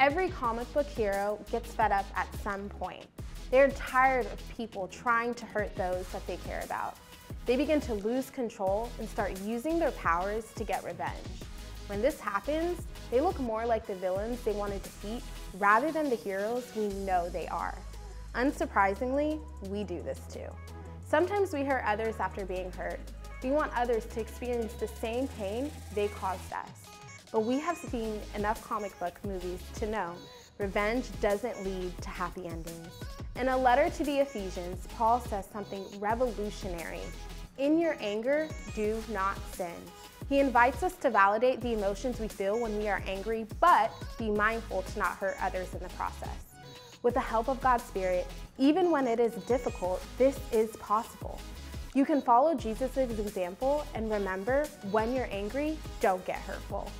Every comic book hero gets fed up at some point. They're tired of people trying to hurt those that they care about. They begin to lose control and start using their powers to get revenge. When this happens, they look more like the villains they want to defeat rather than the heroes we know they are. Unsurprisingly, we do this too. Sometimes we hurt others after being hurt. We want others to experience the same pain they caused us. But we have seen enough comic book movies to know revenge doesn't lead to happy endings. In a letter to the Ephesians, Paul says something revolutionary. In your anger, do not sin. He invites us to validate the emotions we feel when we are angry, but be mindful to not hurt others in the process. With the help of God's Spirit, even when it is difficult, this is possible. You can follow Jesus' example and remember, when you're angry, don't get hurtful.